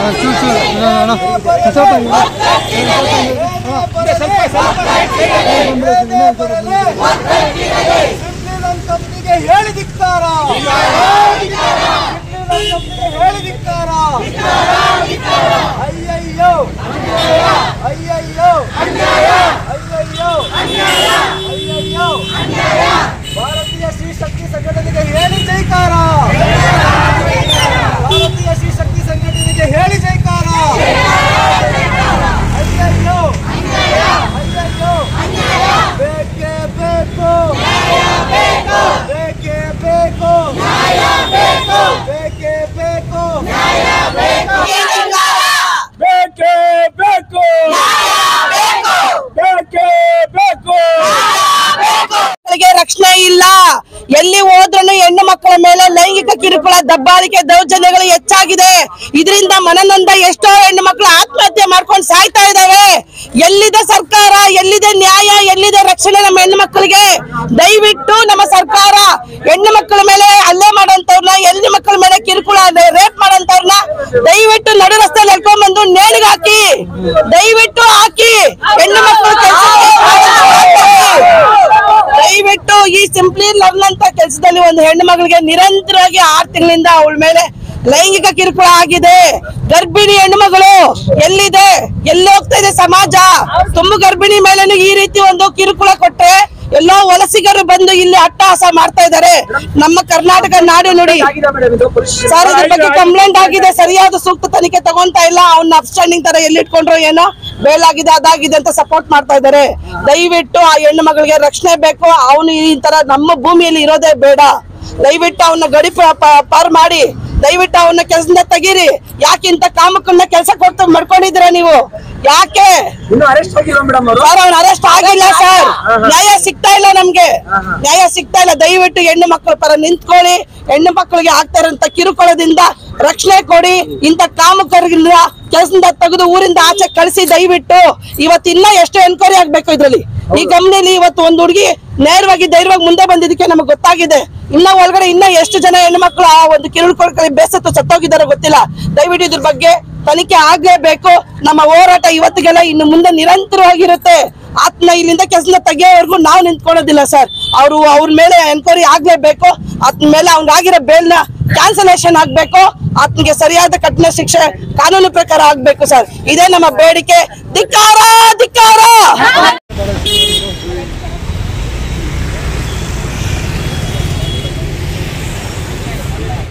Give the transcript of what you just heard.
啊，支持，来来来，小朋友。ಮಕ್ಕಳ ಮೇಲೆ ಲೈಂಗಿಕ ಕಿರುಕುಳ, ದಬ್ಬಾಳಿಕೆ, ದೌರ್ಜನ್ಯಗಳು ಹೆಚ್ಚಾಗಿದೆ. ಇದರಿಂದ ಮನನೊಂದ ಎಷ್ಟೋ ಹೆಣ್ಣು ಮಕ್ಕಳು ಆತ್ಮಹತ್ಯೆ ಮಾಡ್ಕೊಂಡು ಸಾಯ್ತಾ ಇದಾವೆ. ಎಲ್ಲಿದೆ ಸರ್ಕಾರ? ಎಲ್ಲಿದೆ ನ್ಯಾಯ? ಎಲ್ಲಿದೆ ರಕ್ಷಣೆ ನಮ್ಮ ಹೆಣ್ಣು ಮಕ್ಕಳಿಗೆ? ದಯವಿಟ್ಟು ನಮ್ಮ ಸರ್ಕಾರ, ಹೆಣ್ಣು ಮಕ್ಕಳ ಮೇಲೆ ಹಲ್ಲೆ ಮಾಡುವಂತವ್ರನ್ನ ಹೆಣ್ಣು ಮಕ್ಕಳ ಮೇಲೆ ಕಿರುಕುಳ ರೇಪ್ ಮಾಡೋಂಥವ್ರನ್ನ ದಯವಿಟ್ಟು ನಡು ರಸ್ತೆ ನಡ್ಕೊಂಡ್ ಬಂದು ನೇಣಿಗೆ ಹಾಕಿ ದಯವಿಟ್ಟು ಹಾಕಿ ಹೆಣ್ಣು ಮಕ್ಕಳು ದಯವಿಟ್ಟು ಈ ಅಂತ ಕೆಲಸದಲ್ಲಿ ಒಂದು ಹೆಣ್ಣು ಮಗಳಿಗೆ ನಿರಂತರವಾಗಿ ಆರು ತಿಂಗಳಿಂದ ಅವಳ ಮೇಲೆ ಲೈಂಗಿಕ ಕಿರುಕುಳ ಆಗಿದೆ. ಗರ್ಭಿಣಿ ಹೆಣ್ಮಗಳು ಎಲ್ಲಿದೆ? ಎಲ್ಲಿ ಹೋಗ್ತಾ ಇದೆ ಸಮಾಜ? ತುಂಬ ಗರ್ಭಿಣಿ ಮೇಲೆ ಈ ರೀತಿ ಒಂದು ಕಿರುಕುಳ ಕೊಟ್ರೆ ಎಲ್ಲೋ ವಲಸಿಗರು ಬಂದು ಇಲ್ಲಿ ಅಟ್ಟಹಾಸ ಮಾಡ್ತಾ ಇದ್ದಾರೆ. ನಮ್ಮ ಕರ್ನಾಟಕ ನಾಡು ನುಡಿ. ಸರ್, ಇದ್ರ ಬಗ್ಗೆ ಕಂಪ್ಲೇಂಟ್ ಆಗಿದೆ. ಸರಿಯಾದ ಸೂಕ್ತ ತನಿಖೆ ತಗೊಂತ ಇಲ್ಲ. ಅವ್ನ ಅಪ್ಸ್ಟ್ಯಾಂಡಿಂಗ್ ತರ ಎಲ್ಲಿಟ್ಕೊಂಡ್ರು ಏನೋ? ಬೇಲಾಗಿದೆ ಅದಾಗಿದೆ ಅಂತ ಸಪೋರ್ಟ್ ಮಾಡ್ತಾ ಇದ್ದಾರೆ. ದಯವಿಟ್ಟು ಆ ಹೆಣ್ಣು ಮಗಳಿಗೆ ರಕ್ಷಣೆ ಬೇಕು. ಅವನು ಈ ತರ ನಮ್ಮ ಭೂಮಿಯಲ್ಲಿ ಇರೋದೇ ಬೇಡ. ದಯವಿಟ್ಟು ಅವನ್ನ ಗಡಿ ಪಾರ್ ಮಾಡಿ. ದಯವಿಟ್ಟು ಅವನ್ನ ಕೆಲಸದಿಂದ ತೆಗೀರಿ. ಯಾಕೆ ಇಂತ ಕಾಮಕ್ಕನ್ನ ಕೆಲಸ ಕೊಡ್ತು ಮಾಡ್ಕೊಂಡಿದ್ರ ನೀವು? ಯಾಕೆ? ಸರ್ ಅವ್ನ ಅರೆಸ್ಟ್ ಆಗಿಲ್ಲ ಸರ್. ನ್ಯಾಯ ಸಿಗ್ತಾ ಇಲ್ಲ ನಮ್ಗೆ. ನ್ಯಾಯ ಸಿಗ್ತಾ ಇಲ್ಲ. ದಯವಿಟ್ಟು ಹೆಣ್ಣು ಮಕ್ಕಳ ಪರ ನಿಂತ್ಕೊಳ್ಳಿ. ಹೆಣ್ಣು ಮಕ್ಕಳಿಗೆ ಆಗ್ತಾ ಇರೋಂತ ಕಿರುಕುಳದಿಂದ ರಕ್ಷಣೆ ಕೊಡಿ. ಇಂತ ಕಾಮಕರಿಂದ ಕೆಲಸದಿಂದ ತೆಗೆದು ಊರಿಂದ ಆಚೆ ಕಳಿಸಿ ದಯವಿಟ್ಟು ಇವತ್ತು ಇನ್ನ ಎಷ್ಟು ಎನ್ಕ್ವೈರಿ ಆಗ್ಬೇಕು ಇದ್ರಲ್ಲಿ. ಈ ಕಂಪ್ನಿಲಿ ಇವತ್ತು ಒಂದು ಹುಡುಗಿ ನೇರವಾಗಿ ಧೈರ್ಯವಾಗಿ ಮುಂದೆ ಬಂದಿದ್ದಕ್ಕೆ ನಮಗೆ ಗೊತ್ತಾಗಿದೆ. ಇನ್ನ ಒಳಗಡೆ ಇನ್ನ ಎಷ್ಟು ಜನ ಹೆಣ್ಮಕ್ಳು ಆ ಒಂದು ಕಿರುಳ್ಕೊಳ್ಕಲ್ಲಿ ಬೇಸತ್ತು ಸತ್ತೋಗಿದ್ದಾರೆ ಗೊತ್ತಿಲ್ಲ. ದಯವಿಟ್ಟು ಇದ್ರ ಬಗ್ಗೆ ತನಿಖೆ ಆಗ್ಲೇಬೇಕು. ನಮ್ಮ ಹೋರಾಟ ಇವತ್ತಿಗೆಲ್ಲ ಇನ್ನು ಮುಂದೆ ನಿರಂತರವಾಗಿರುತ್ತೆ. ಆತ್ಮ ಇಲ್ಲಿಂದ ಕೆಲಸದ ತೆಗೆಯೋವರೆಗೂ ನಾವು ನಿಂತ್ಕೊಳ್ಳೋದಿಲ್ಲ ಸರ್. ಅವರು ಅವ್ರ ಮೇಲೆ ಎನ್ಕ್ವೈರಿ ಆಗ್ಲೇಬೇಕು. ಆತ್ಮ ಮೇಲೆ ಅವ್ನಾಗಿರೋ ಬೇಲ್ನ ಕ್ಯಾನ್ಸಲೇಷನ್ ಆಗ್ಬೇಕು ಆತನಿಗೆ ಸರಿಯಾದ ಕಠಿಣ ಶಿಕ್ಷೆ, ಕಾನೂನು ಪ್ರಕಾರ ಆಗ್ಬೇಕು ಸರ್. ಇದೇ ನಮ್ಮ ಬೇಡಿಕೆ. ಧಿಕ್ಕಾರ ಧಿಕ್ಕಾರ!